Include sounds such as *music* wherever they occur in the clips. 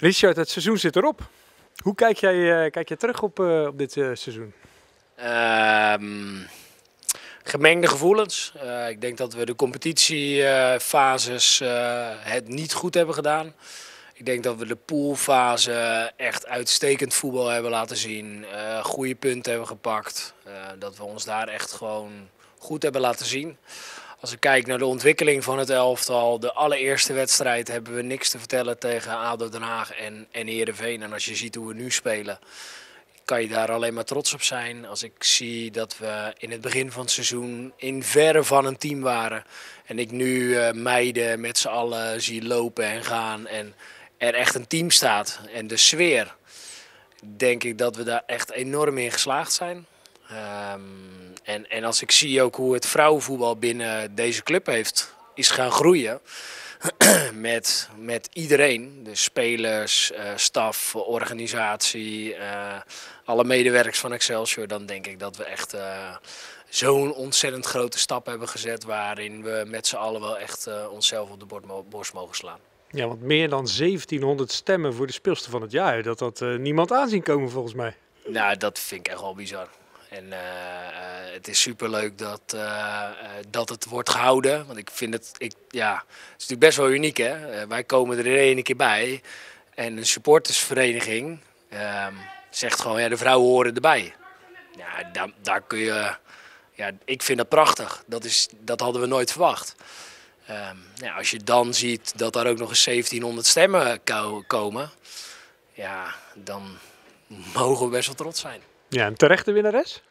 Richard, het seizoen zit erop. Hoe kijk jij, uh, kijk jij terug op, uh, op dit uh, seizoen? Um, gemengde gevoelens. ik denk dat we de competitiefases het niet goed hebben gedaan. Ik denk dat we de poolfase echt uitstekend voetbal hebben laten zien. goede punten hebben gepakt. dat we ons daar echt gewoon goed hebben laten zien. Als ik kijk naar de ontwikkeling van het elftal, de allereerste wedstrijd hebben we niks te vertellen tegen ADO Den Haag en, en Heerenveen. En als je ziet hoe we nu spelen, kan je daar alleen maar trots op zijn. Als ik zie dat we in het begin van het seizoen in verre van een team waren. En ik nu uh, meiden met z'n allen zie lopen en gaan en er echt een team staat. En de sfeer, denk ik dat we daar echt enorm in geslaagd zijn. Um, en, en als ik zie ook hoe het vrouwenvoetbal binnen deze club heeft, is gaan groeien. *clears throat* met, met iedereen, de spelers, uh, staf, organisatie, uh, alle medewerkers van Excelsior. Dan denk ik dat we echt uh, zo'n ontzettend grote stap hebben gezet. Waarin we met z'n allen wel echt onszelf op de borst mogen slaan. Ja, want meer dan 1700 stemmen voor de speelster van het jaar. Dat had niemand aanzien komen volgens mij. Nou, dat vind ik echt wel bizar. En uh, uh, het is superleuk dat, uh, dat het wordt gehouden. Want ik vind het, ik, ja, is natuurlijk best wel uniek. Hè? wij komen er in één keer bij. En een supportersvereniging ehm, zegt gewoon, ja, de vrouwen horen erbij. Ja, daar, daar kun je, ja, ik vind dat prachtig. Dat, is, dat hadden we nooit verwacht. Ja, als je dan ziet dat daar ook nog eens 1700 stemmen komen, ja, dan *laughs* mogen we best wel trots zijn. Ja, een terechte winnares?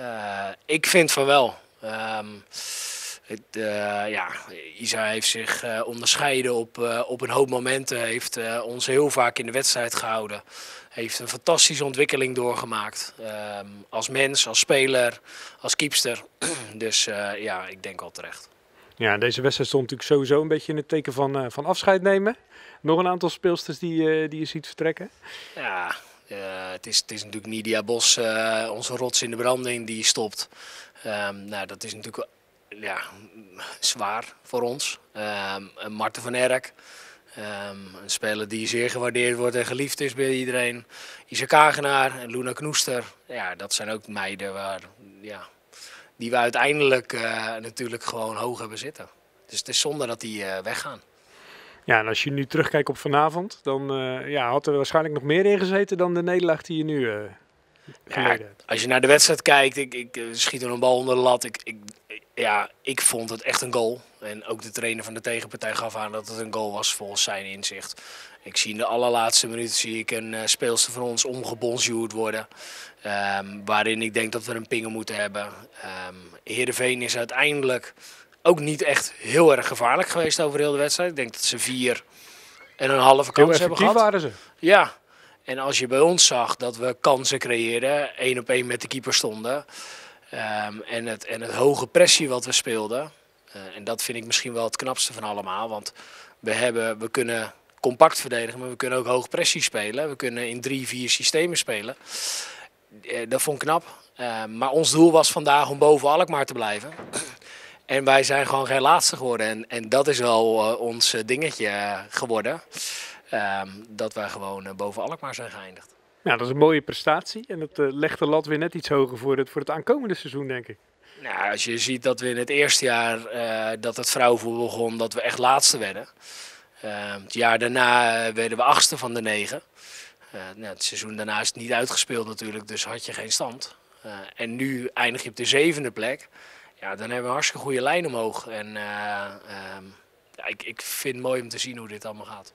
Uh, ik vind van wel. Um, het, uh, ja, Isa heeft zich uh, onderscheiden op, op een hoop momenten. Heeft ons heel vaak in de wedstrijd gehouden. Heeft een fantastische ontwikkeling doorgemaakt. Um, als mens, als speler, als keepster. *clears throat* dus ja, ik denk al terecht. Ja, deze wedstrijd stond natuurlijk sowieso een beetje in het teken van, van afscheid nemen. Nog een aantal speelsters die, die je ziet vertrekken. Ja, het, is, het is natuurlijk Nidia Bos, uh, onze rots in de branding, die stopt. Um, nou, dat is natuurlijk ja, zwaar voor ons. Um, Marten van Erk, um, een speler die zeer gewaardeerd wordt en geliefd is bij iedereen. Isaac Kagenaar en Luna Knoester. Ja, dat zijn ook meiden waar, ja, die we uiteindelijk uh, natuurlijk gewoon hoog hebben zitten. Dus het is zonde dat die weggaan. Ja, en als je nu terugkijkt op vanavond, dan uh, ja, had er waarschijnlijk nog meer in gezeten dan de nederlaag die je nu uh, ja, Als je naar de wedstrijd kijkt, ik, ik eh, schiet er een bal onder de lat. Ik, ik, ja, ik vond het echt een goal. En ook de trainer van de tegenpartij gaf aan dat het een goal was volgens zijn inzicht. Ik zie in de allerlaatste minuut zie ik een speelster van ons omgebonsjoerd worden. Um, waarin ik denk dat we een pingen moeten hebben. Um, Heerenveen is uiteindelijk ook niet echt heel erg gevaarlijk geweest over heel de wedstrijd. Ik denk dat ze vier en een halve kans hebben gehad. waren ze. Ja, en als je bij ons zag dat we kansen creëerden, één op één met de keeper stonden. Um, en, het, en het hoge pressie wat we speelden. Uh, en dat vind ik misschien wel het knapste van allemaal. Want we, hebben, we kunnen compact verdedigen, maar we kunnen ook hoog pressie spelen. We kunnen in drie, vier systemen spelen. Uh, dat vond ik knap. Uh, maar ons doel was vandaag om boven Alkmaar te blijven. En wij zijn gewoon geen laatste geworden. En, en dat is wel uh, ons eh, dingetje uh, geworden. Uh, dat wij gewoon boven Alkmaar zijn geëindigd. Ja, dat is een mooie prestatie. En dat legt de lat weer net iets hoger voor het, voor het aankomende seizoen, denk ik. Nou, als je ziet dat we in het eerste jaar dat het vrouwenvoetbal begon, dat we echt laatste werden. Ehm, het jaar daarna werden we achtste van de negen. nou, het seizoen daarna is het niet uitgespeeld natuurlijk, dus had je geen stand. en nu eindig je op de zevende plek. Ja, dan hebben we een hartstikke goede lijn omhoog. En uh, ja, ik, ik vind het mooi om te zien hoe dit allemaal gaat.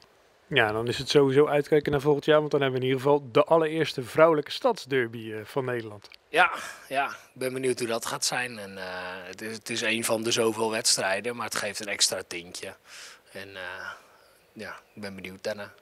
Ja, dan is het sowieso uitkijken naar volgend jaar. Want dan hebben we in ieder geval de allereerste vrouwelijke stadsderby uh, van Nederland. Ja, ja, ik ben benieuwd hoe dat gaat zijn. En, uh, het, is, het is een van de zoveel wedstrijden, maar het geeft een extra tintje. En ja, ik ben benieuwd daarna.